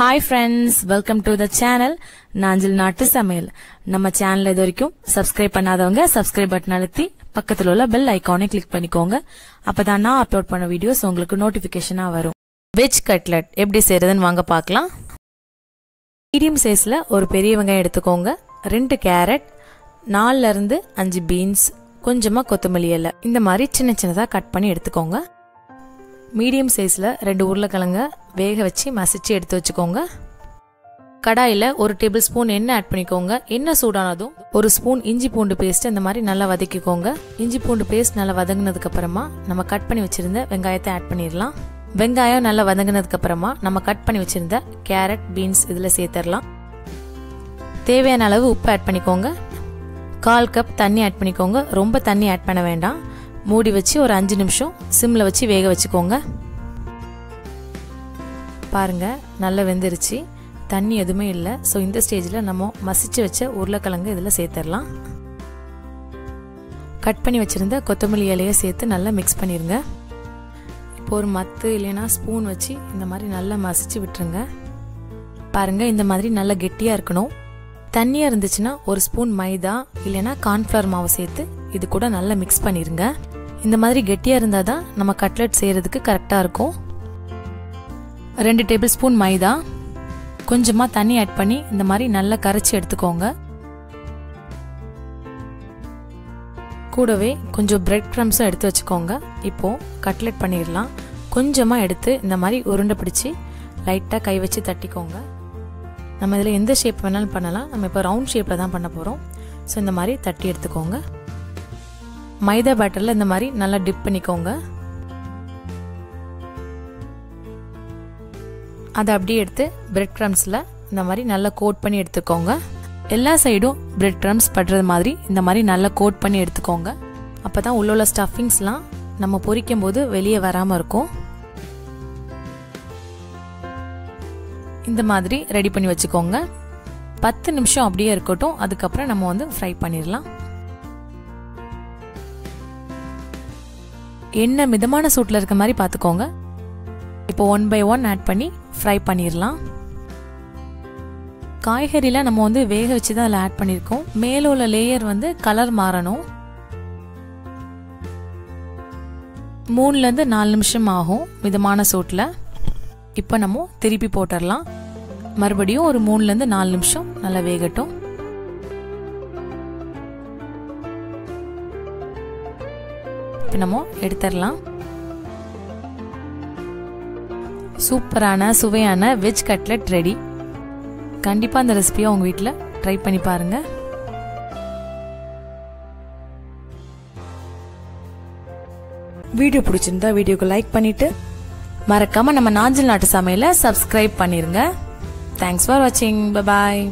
Hi friends welcome to the channel Nanjil Nattu Samayal. நம்ம channel இது வரைக்கும் subscribe பண்ணாதவங்க சப்ஸ்கிரைப் பட்டன் அழுத்தி பக்கத்தில் உள்ள பெல் ஐக்கானை கிளிக் பண்ணிக்கோங்க. அப்பதான் நான் அப்லோட் பண்ண வீடியோஸ் உங்களுக்கு நோட்டிபிகேஷனா வரும். வெஜ் கட்லட் எப்படி செய்யறதுன்னு வாங்க பார்க்கலாம். மீடியம் சைஸ்ல ஒரு பெரிய வெங்காயம் எடுத்துக்கோங்க. ரெண்டு கேரட் நாலுல இருந்து அஞ்சு பீன்ஸ் கொஞ்சமா கொத்தமல்லி இலை. இந்த மாதிரி சின்ன சின்னதாக கட் பண்ணி எடுத்துக்கோங்க. மீடியம் சைஸில் ரெண்டு உருளைக்கிழங்க வேக வச்சு மசிச்சு எடுத்து வச்சுக்கோங்க. கடாயில் ஒரு டேபிள் ஸ்பூன் எண்ணெய் ஆட் பண்ணிக்கோங்க. எண்ணெய் சூடானதும் ஒரு ஸ்பூன் இஞ்சி பூண்டு பேஸ்ட் இந்த மாதிரி நல்லா வதக்கிக்கோங்க. இஞ்சி பூண்டு பேஸ்ட் நல்லா வதங்கினதுக்கு அப்புறமா நம்ம கட் பண்ணி வச்சிருந்த வெங்காயத்தை ஆட் பண்ணிடலாம். வெங்காயம் நல்லா வதங்கினதுக்கு அப்புறமா நம்ம கட் பண்ணி வச்சிருந்த கேரட் பீன்ஸ் இதில் சேர்த்துடலாம் தேவையான அளவு உப்பு ஆட் பண்ணிக்கோங்க. கால் கப் தண்ணி ஆட் பண்ணிக்கோங்க. ரொம்ப தண்ணி ஆட் பண்ண வேண்டாம். மூடி வச்சு ஒரு அஞ்சு நிமிஷம் சிம்மில் வச்சு வேக வச்சுக்கோங்க. பாருங்கள் நல்லா வெந்துருச்சு. தண்ணி எதுவுமே இல்லை. ஸோ இந்த ஸ்டேஜில் நம்ம மசிச்சு வச்ச உருளைக்கிழங்கு இதில் சேர்த்துடலாம். கட் பண்ணி வச்சுருந்த கொத்தமல்லி இலையை சேர்த்து நல்லா மிக்ஸ் பண்ணிடுங்க இப்போ ஒரு மத்து இல்லைன்னா ஸ்பூன் வச்சு இந்த மாதிரி நல்லா மசிச்சு விட்டுருங்க. பாருங்கள் இந்த மாதிரி நல்லா கெட்டியாக இருக்கணும். தண்ணியாக இருந்துச்சுன்னா ஒரு ஸ்பூன் மைதா இல்லைன்னா கார்ன்ஃப்ளவர் மாவு சேர்த்து இது கூட நல்லா மிக்ஸ் பண்ணிடுங்க இந்த மாதிரி கெட்டியாக இருந்தால் தான் நம்ம கட்லெட் செய்கிறதுக்கு கரெக்டாக இருக்கும். ரெண்டு டேபிள் ஸ்பூன் மைதா. கொஞ்சமாக தண்ணி ஆட் பண்ணி இந்த மாதிரி நல்லா கரைச்சி எடுத்துக்கோங்க. கூடவே கொஞ்சம் பிரெட் க்ரம்ஸும் எடுத்து வச்சுக்கோங்க. இப்போது கட்லெட் பண்ணிடலாம். கொஞ்சமாக எடுத்து இந்த மாதிரி உருண்டை பிடிச்சி லைட்டாக கை வச்சு தட்டிக்கோங்க. நம்ம இதில் எந்த ஷேப் வேணாலும் பண்ணலாம். நம்ம இப்போ ரவுண்ட் ஷேப்பில் தான் பண்ண போகிறோம் ஸோ இந்த மாதிரி தட்டி எடுத்துக்கோங்க. மைதா பேட்டரில் இந்த மாதிரி நல்லா டிப் பண்ணிக்கோங்க. அதை அப்படியே எடுத்து பிரெட் க்ரம்ஸில் இந்த மாதிரி நல்லா கோட் பண்ணி எடுத்துக்கோங்க. எல்லா சைடும் பிரெட் க்ரம்ஸ் படுறது மாதிரி இந்த மாதிரி நல்லா கோட் பண்ணி எடுத்துக்கோங்க. அப்போ தான் உள்ள உள்ள ஸ்டஃபிங்ஸ்லாம் நம்ம பொரிக்கும் போது வெளியே வராமல் இருக்கும். இந்த மாதிரி ரெடி பண்ணி வச்சுக்கோங்க. பத்து நிமிஷம் அப்படியே இருக்கட்டும். அதுக்கப்புறம் நம்ம வந்து ஃப்ரை பண்ணிடலாம். எண்ணெய் மிதமான சூட்டில் இருக்க மாதிரி பார்த்துக்கோங்க. இப்போ ஒன் பை ஒன் ஆட் பண்ணி ஃப்ரை பண்ணிடலாம் காய்கறிலாம் நம்ம வந்து வேக வச்சு தான் அதில் ஆட் பண்ணியிருக்கோம் மேலே உள்ள லேயர் வந்து கலர் மாறணும். மூணுலேருந்து நாலு நிமிஷம் ஆகும் மிதமான சூட்டில் இப்போ நம்ம திருப்பி போட்டுடலாம் மறுபடியும் ஒரு மூணுலேருந்து நாலு நிமிஷம் நல்லா வேகட்டும். இப்போ நம்ம எடுத்துடலாம். சூப்பரான சுவையான வெஜ் கட்லெட் ரெடி. கண்டிப்பாக அந்த ரெசிபியை உங்கள் வீட்டில் ட்ரை பண்ணி பாருங்கள் வீடியோ பிடிச்சிருந்தா வீடியோக்கு லைக் பண்ணிட்டு மறக்காம நம்ம நாஞ்சில் நாட்டு சமையலை சப்ஸ்கிரைப் பண்ணிருங்க. தேங்க்ஸ் ஃபார் வாட்சிங் பாய்